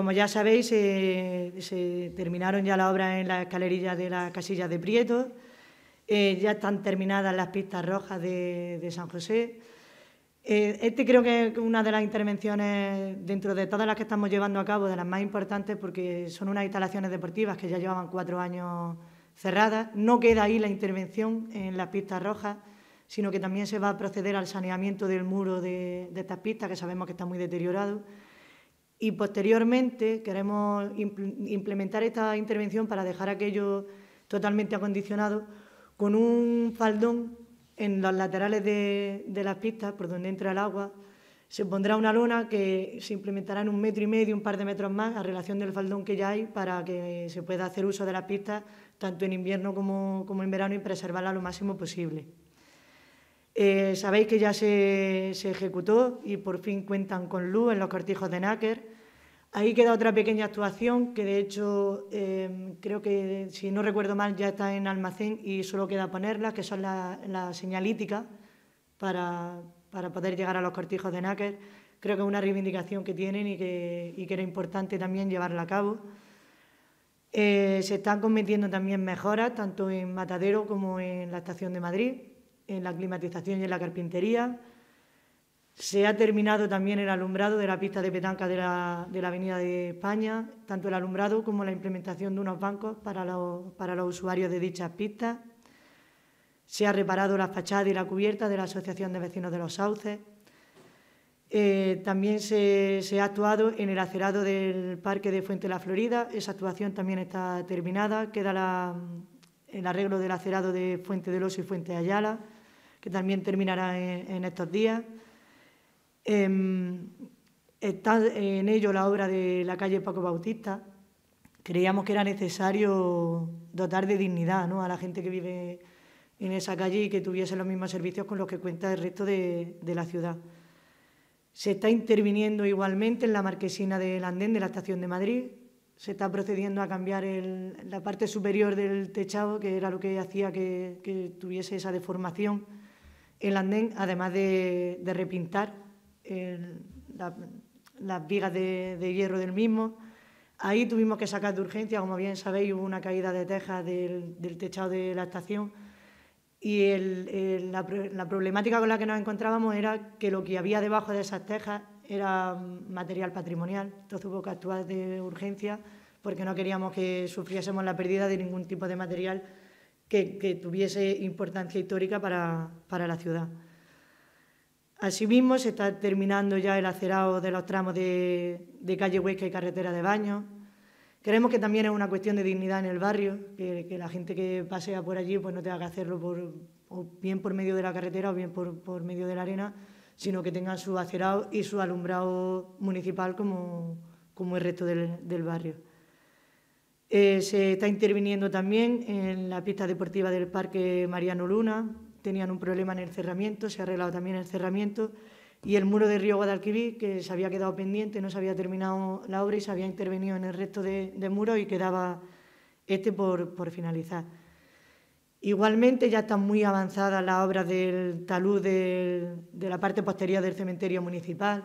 como ya sabéis, se terminaron ya las obras en la escalerilla de la casilla de Prieto, eh, ya están terminadas las pistas rojas de, San José. Eh, este creo que es una de las intervenciones dentro de todas las que estamos llevando a cabo, de las más importantes, porque son unas instalaciones deportivas que ya llevaban cuatro años cerradas. No queda ahí la intervención en las pistas rojas, sino que también se va a proceder al saneamiento del muro de, de estas pistas, que sabemos que está muy deteriorado. Y posteriormente queremos implementar esta intervención para dejar aquello totalmente acondicionado con un faldón en los laterales de, las pistas, por donde entra el agua, se pondrá una lona que se implementará en un metro y medio, un par de metros más, a relación del faldón que ya hay, para que se pueda hacer uso de las pistas tanto en invierno como, en verano y preservarla lo máximo posible. Eh, sabéis que ya se, ejecutó y por fin cuentan con luz en los cortijos de Náquer. Ahí queda otra pequeña actuación que de hecho em, creo que, si no recuerdo mal, ya está en almacén y solo queda ponerla, que son las la señalíticas para, poder llegar a los cortijos de náquer. Creo que es una reivindicación que tienen y que, y que era importante también llevarla a cabo. Eh, se están cometiendo también mejoras, tanto en Matadero como en la Estación de Madrid, en la climatización y en la carpintería. Se ha terminado también el alumbrado de la pista de petanca de la, Avenida de España, tanto el alumbrado como la implementación de unos bancos para los, para los usuarios de dichas pistas. Se ha reparado la fachada y la cubierta de la Asociación de Vecinos de los Sauces. Eh, también se, ha actuado en el acerado del Parque de Fuente la Florida. Esa actuación también está terminada. Queda el arreglo del acerado de Fuente del Oso y Fuente Ayala, que también terminará en estos días. Em, está en ello la obra de la calle Paco Bautista. Creíamos que era necesario dotar de dignidad a la gente que vive en esa calle y que tuviese los mismos servicios con los que cuenta el resto de, la ciudad. Se está interviniendo igualmente en la marquesina del andén de la estación de Madrid. Se está procediendo a cambiar la parte superior del techado, que era lo que hacía que, tuviese esa deformación el andén, además de repintar las vigas de, hierro del mismo. Ahí tuvimos que sacar de urgencia, como bien sabéis, hubo una caída de tejas del, techado de la estación y la, problemática con la que nos encontrábamos era que lo que había debajo de esas tejas era material patrimonial. Entonces hubo que actuar de urgencia porque no queríamos que sufriésemos la pérdida de ningún tipo de material que, tuviese importancia histórica para la ciudad. Asimismo, se está terminando ya el acerado de los tramos de, calle Huesca y carretera de Baños. Creemos que también es una cuestión de dignidad en el barrio, que, la gente que pasea por allí pues no tenga que hacerlo por, bien por medio de la carretera o bien por, medio de la arena, sino que tengan su acerado y su alumbrado municipal como, el resto del, barrio. Eh, se está interviniendo también en la pista deportiva del Parque Mariano Luna, tenían un problema en el cerramiento, se ha arreglado también el cerramiento y el muro de Río Guadalquivir, que se había quedado pendiente, no se había terminado la obra y se había intervenido en el resto de, muros y quedaba este por, finalizar. Igualmente ya están muy avanzadas las obras del talud de, la parte posterior del cementerio municipal.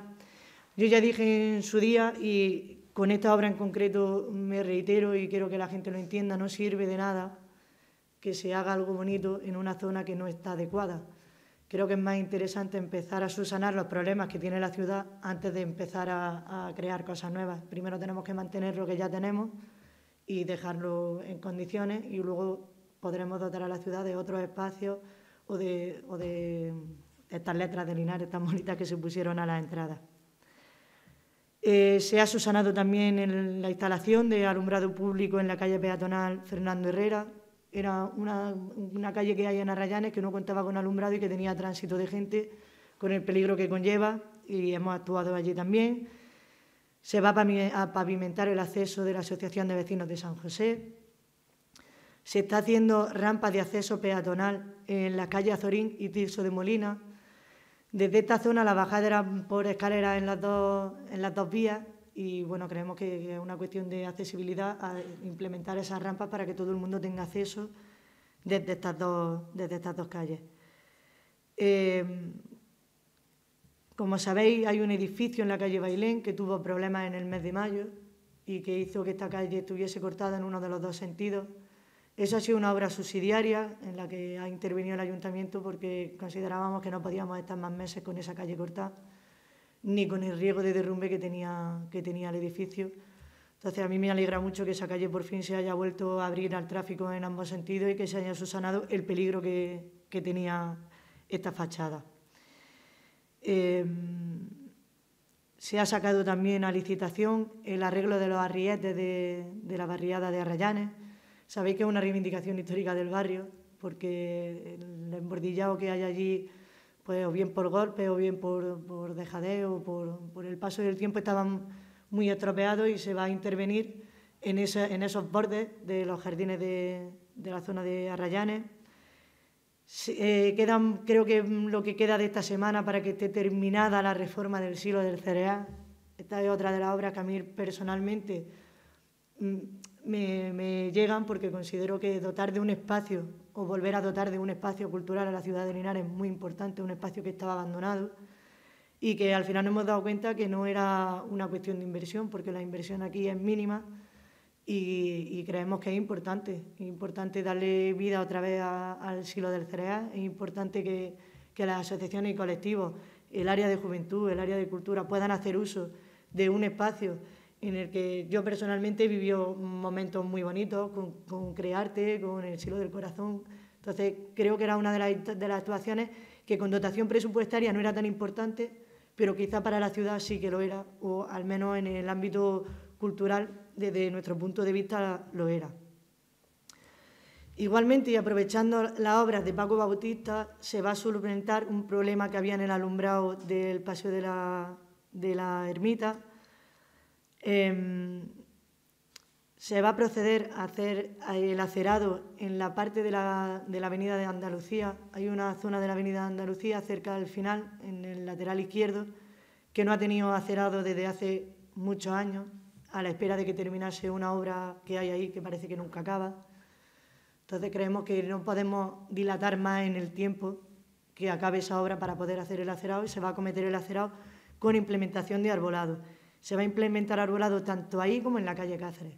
Yo ya dije en su día, y con esta obra en concreto me reitero y quiero que la gente lo entienda, no sirve de nada que se haga algo bonito en una zona que no está adecuada. Creo que es más interesante empezar a subsanar los problemas que tiene la ciudad antes de empezar a, crear cosas nuevas. Primero tenemos que mantener lo que ya tenemos y dejarlo en condiciones y luego podremos dotar a la ciudad de otros espacios o de, estas letras de Linares tan bonitas que se pusieron a la entrada. Eh, se ha subsanado también la instalación de alumbrado público en la calle peatonal Fernando Herrera, era una, calle que hay en Arrayanes que no contaba con alumbrado y que tenía tránsito de gente con el peligro que conlleva y hemos actuado allí también. Se va a pavimentar el acceso de la Asociación de Vecinos de San José. Se está haciendo rampas de acceso peatonal en la calle Azorín y Tirso de Molina. Desde esta zona la bajada era por escaleras en las dos, en las dos vías y bueno, creemos que es una cuestión de accesibilidad implementar esas rampas para que todo el mundo tenga acceso desde estas dos, desde estas dos calles. Eh, como sabéis, hay un edificio en la calle Bailén que tuvo problemas en el mes de mayo y que hizo que esta calle estuviese cortada en uno de los dos sentidos. Eso ha sido una obra subsidiaria en la que ha intervenido el ayuntamiento porque considerábamos que no podíamos estar más meses con esa calle cortada, ni con el riesgo de derrumbe que tenía, que tenía el edificio. Entonces, a mí me alegra mucho que esa calle por fin se haya vuelto a abrir al tráfico en ambos sentidos y que se haya subsanado el peligro que, que tenía esta fachada. Eh, se ha sacado también a licitación el arreglo de los arrietes de, la barriada de Arrayanes. Sabéis que es una reivindicación histórica del barrio, porque el embordillado que hay allí, pues o bien por golpe o bien por, por dejadeo, por, por el paso del tiempo, estaban muy estropeados y se va a intervenir en, en esos bordes de los jardines de, de la zona de Arrayanes eh, quedan, creo que lo que queda de esta semana para que esté terminada la reforma del silo del cereal. Esta es otra de las obras que a mí personalmente me, llegan porque considero que dotar de un espacio o volver a dotar de un espacio cultural a la ciudad de Linares es muy importante, un espacio que estaba abandonado y que al final nos hemos dado cuenta que no era una cuestión de inversión porque la inversión aquí es mínima y, creemos que es importante, es importante darle vida otra vez al siglo del cereal, es importante que, que, las asociaciones y colectivos, el área de juventud, el área de cultura puedan hacer uso de un espacio en el que yo personalmente vivido momentos muy bonitos con, Crearte, con el siglo del corazón. Entonces creo que era una de las, de actuaciones que con dotación presupuestaria no era tan importante, pero quizá para la ciudad sí que lo era, o al menos en el ámbito cultural desde nuestro punto de vista lo era. Igualmente, y aprovechando las obras de Paco Bautista, se va a solventar un problema que había en el alumbrado del paseo de la, ermita. Em, se va a proceder a hacer el acerado en la parte de la, de la, avenida de Andalucía. Hay una zona de la avenida de Andalucía cerca del final, en el lateral izquierdo, que no ha tenido acerado desde hace muchos años a la espera de que terminase una obra que hay ahí que parece que nunca acaba. Entonces creemos que no podemos dilatar más en el tiempo que acabe esa obra para poder hacer el acerado y se va a cometer el acerado con implementación de arbolado. Se va a implementar arbolado tanto ahí como en la calle Cáceres.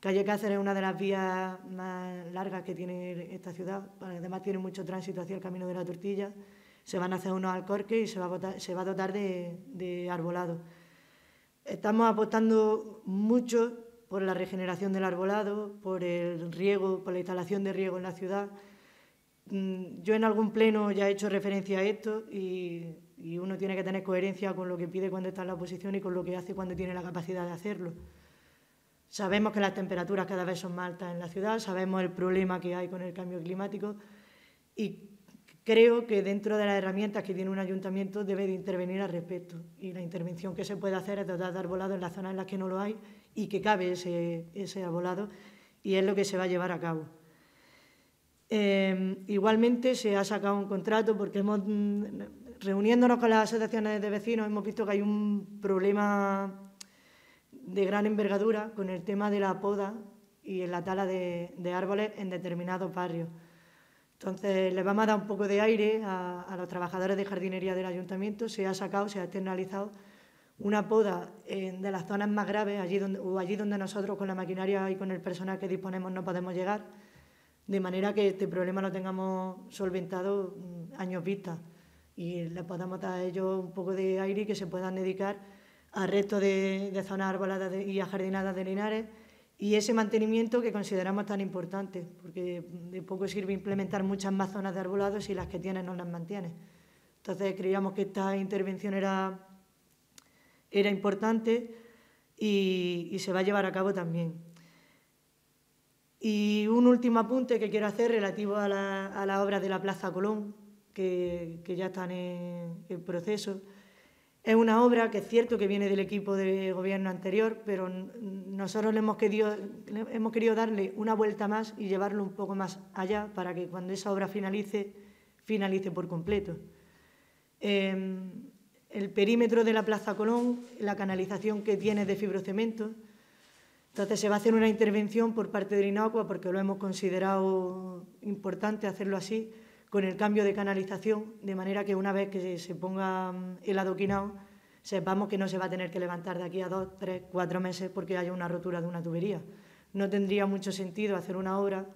Calle Cáceres es una de las vías más largas que tiene esta ciudad, además tiene mucho tránsito hacia el Camino de la Tortilla. Se van a hacer unos alcorques y se va a, dotar de, de arbolado. Estamos apostando mucho por la regeneración del arbolado, por el riego, por la instalación de riego en la ciudad. Mm, yo en algún pleno ya he hecho referencia a esto y, uno tiene que tener coherencia con lo que pide cuando está en la oposición y con lo que hace cuando tiene la capacidad de hacerlo. Sabemos que las temperaturas cada vez son más altas en la ciudad, sabemos el problema que hay con el cambio climático y Creo que dentro de las herramientas que tiene un ayuntamiento debe de intervenir al respecto y la intervención que se puede hacer es dotar de arbolado en las zonas en las que no lo hay y que cabe ese, ese arbolado y es lo que se va a llevar a cabo. Eh, igualmente se ha sacado un contrato porque hemos, reuniéndonos con las asociaciones de vecinos hemos visto que hay un problema de gran envergadura con el tema de la poda y la tala de árboles en determinados barrios. Entonces, le vamos a dar un poco de aire a, los trabajadores de jardinería del ayuntamiento. Se ha sacado, se ha externalizado una poda de las zonas más graves, allí donde, o allí donde nosotros con la maquinaria y con el personal que disponemos no podemos llegar, de manera que este problema lo tengamos solventado mm, años vista y le podamos dar a ellos un poco de aire y que se puedan dedicar al resto de, zonas arboladas y ajardinadas de Linares y ese mantenimiento que consideramos tan importante, porque de poco sirve implementar muchas más zonas de arbolado si las que tienes no las mantienes. Entonces creíamos que esta intervención era, era importante y, se va a llevar a cabo también. Y un último apunte que quiero hacer relativo a la, a obra de la Plaza Colón, que, ya están en, proceso. Es una obra que es cierto que viene del equipo de gobierno anterior, pero nosotros le hemos, querido, hemos querido darle una vuelta más y llevarlo un poco más allá para que cuando esa obra finalice, finalice por completo. Em, el perímetro de la Plaza Colón, la canalización que tiene de fibrocemento, entonces se va a hacer una intervención por parte de Inocua porque lo hemos considerado importante hacerlo así con el cambio de canalización, de manera que una vez que se ponga mm, el adoquinado, sepamos que no se va a tener que levantar de aquí a dos, tres, cuatro meses porque haya una rotura de una tubería. No tendría mucho sentido hacer una obra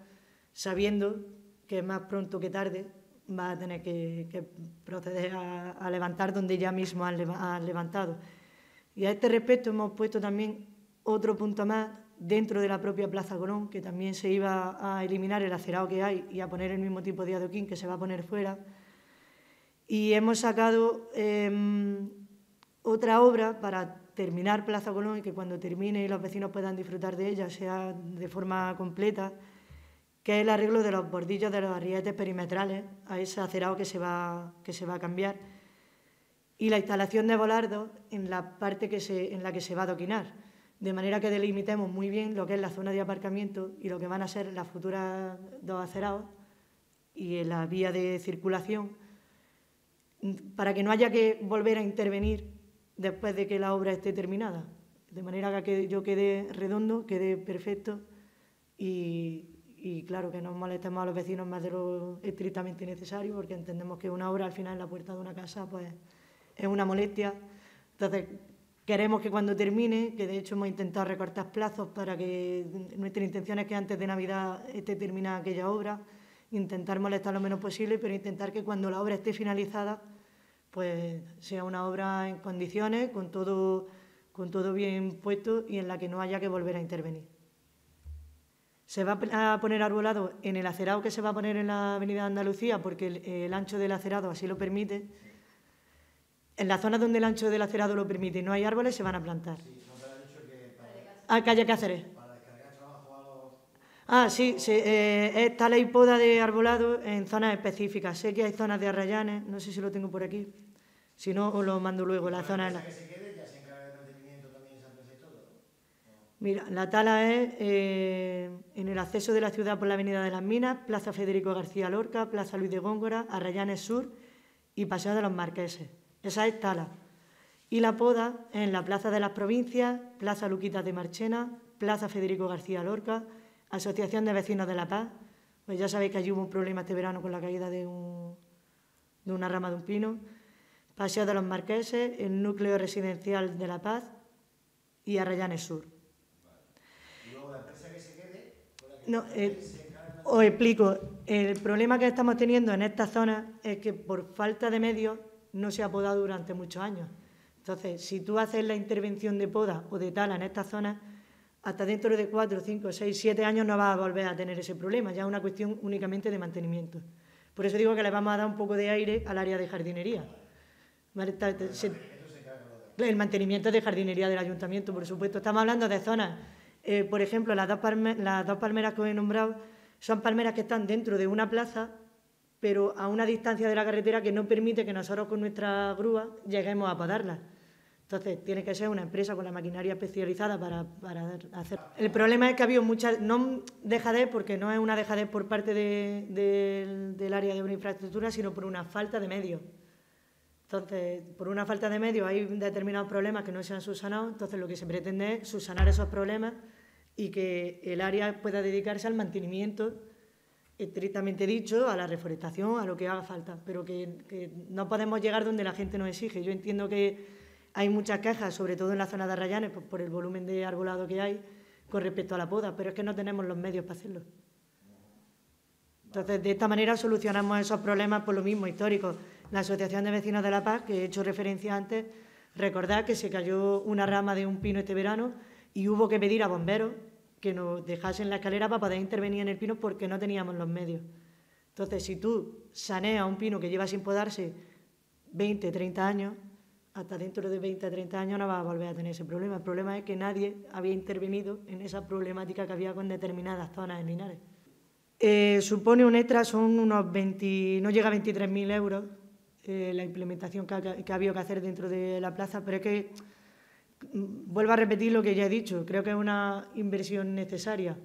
sabiendo que más pronto que tarde va a tener que, proceder a, levantar donde ya mismo han, levantado. Y a este respecto hemos puesto también otro punto más dentro de la propia Plaza Colón, que también se iba a eliminar el acerado que hay y a poner el mismo tipo de adoquín que se va a poner fuera. Y hemos sacado em, otra obra para terminar Plaza Colón y que cuando termine y los vecinos puedan disfrutar de ella sea de forma completa, que es el arreglo de los bordillos de los arrietes perimetrales a ese acerado que se va, que se va a cambiar y la instalación de volardos en la parte que se, en la que se va a adoquinar, de manera que delimitemos muy bien lo que es la zona de aparcamiento y lo que van a ser las futuras dos acerados y en la vía de circulación, para que no haya que volver a intervenir después de que la obra esté terminada, de manera que yo quede redondo, quede perfecto y, y claro, que no molestemos a los vecinos más de lo estrictamente necesario, porque entendemos que una obra al final en la puerta de una casa pues es una molestia. Entonces, queremos que cuando termine, que de hecho hemos intentado recortar plazos para que nuestra intención es que antes de Navidad esté terminada aquella obra, intentar molestar lo menos posible, pero intentar que cuando la obra esté finalizada, pues sea una obra en condiciones, con todo, con todo bien puesto y en la que no haya que volver a intervenir. Se va a poner arbolado en el acerado que se va a poner en la Avenida Andalucía, porque el, ancho del acerado así lo permite. En la zona donde el ancho del acerado lo permite y no hay árboles, se van a plantar. Sí, Ah, que haya que hacer. Ah, sí, eh, está la hipoda de arbolado en zonas específicas. Sé que hay zonas de arrayanes, no sé si lo tengo por aquí. Si no, os lo mando luego, la zona... La... Mira, la tala es eh, en el acceso de la ciudad por la Avenida de las Minas, Plaza Federico García Lorca, Plaza Luis de Góngora, Arrayanes Sur y Paseo de los Marqueses. Esa es tala. Y la poda en la Plaza de las Provincias, Plaza Luquitas de Marchena, Plaza Federico García Lorca, Asociación de Vecinos de La Paz. Pues ya sabéis que allí hubo un problema este verano con la caída de, de una rama de un pino. Paseo de los Marqueses, el núcleo residencial de La Paz y Arrayanes Sur. No, eh, os explico. El problema que estamos teniendo en esta zona es que por falta de medios no se ha podado durante muchos años. Entonces, si tú haces la intervención de poda o de tala en esta zona, hasta dentro de cuatro, cinco, seis, siete años no vas a volver a tener ese problema. Ya es una cuestión únicamente de mantenimiento. Por eso digo que le vamos a dar un poco de aire al área de jardinería. El mantenimiento de jardinería del ayuntamiento, por supuesto. Estamos hablando de zonas eh, por ejemplo, las dos, palmeras que os he nombrado son palmeras que están dentro de una plaza, pero a una distancia de la carretera que no permite que nosotros con nuestra grúa lleguemos a podarlas. Entonces, tiene que ser una empresa con la maquinaria especializada para, hacer. El problema es que ha habido muchas, no dejadez, porque no es una dejadez por parte del área de una infraestructura, sino por una falta de medios. Entonces, por una falta de medios hay determinados problemas que no se han subsanado, entonces lo que se pretende es subsanar esos problemas y que el área pueda dedicarse al mantenimiento, estrictamente dicho, a la reforestación, a lo que haga falta, pero que, no podemos llegar donde la gente nos exige. Yo entiendo que hay muchas quejas, sobre todo en la zona de Arrayanes, por, por el volumen de arbolado que hay con respecto a la poda, pero es que no tenemos los medios para hacerlo. Entonces, de esta manera solucionamos esos problemas por lo mismo históricos. La Asociación de Vecinos de La Paz, que he hecho referencia antes, recordad que se cayó una rama de un pino este verano y hubo que pedir a bomberos que nos dejasen la escalera para poder intervenir en el pino porque no teníamos los medios. Entonces, si tú saneas un pino que lleva sin podarse 20, 30 años, hasta dentro de 20, 30 años no va a volver a tener ese problema. El problema es que nadie había intervenido en esa problemática que había con determinadas zonas en Linares. Eh, supone un extra, son unos 20, no llega a 23.000 euros eh, la implementación que ha, que ha habido que hacer dentro de la plaza, pero es que vuelvo a repetir lo que ya he dicho, creo que es una inversión necesaria.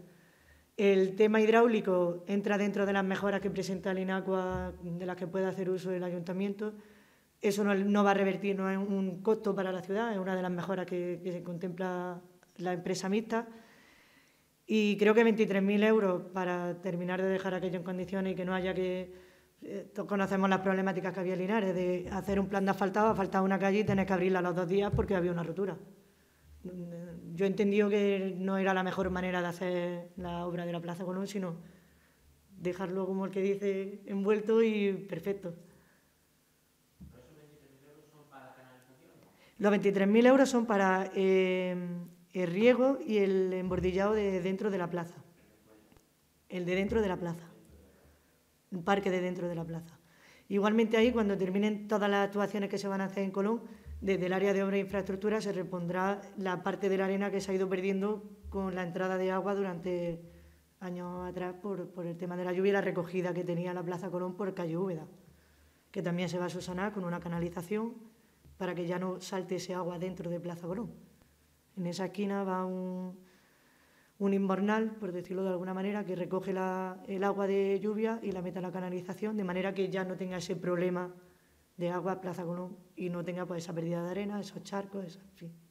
El tema hidráulico entra dentro de las mejoras que presenta el INACUA, de las que puede hacer uso el ayuntamiento. Eso no, va a revertir, no es un costo para la ciudad, es una de las mejoras que, contempla la empresa mixta. Y creo que 23.000 euros para terminar de dejar aquello en condiciones y que no haya que eh, todos conocemos las problemáticas que había en Linares, de hacer un plan de asfaltado, faltaba una calle y tener que abrirla los dos días porque había una rotura. Mm, yo he entendido que no era la mejor manera de hacer la obra de la Plaza Colón, sino dejarlo como el que dice envuelto y perfecto. Los 23.000 euros son para eh, el riego y el embordillado de dentro de la plaza. El de dentro de la plaza. Un parque de dentro de la plaza. Igualmente ahí, cuando terminen todas las actuaciones que se van a hacer en Colón, desde el área de obra e infraestructura se repondrá la parte de la arena que se ha ido perdiendo con la entrada de agua durante años atrás por, el tema de la lluvia y la recogida que tenía la Plaza Colón por calle Úbeda, que también se va a subsanar con una canalización para que ya no salte ese agua dentro de Plaza Colón. En esa esquina va un, un inbornal, por decirlo de alguna manera, que recoge el agua de lluvia y la mete a la canalización, de manera que ya no tenga ese problema de agua Plaza Colón y no tenga pues, esa pérdida de arena, esos charcos, en fin.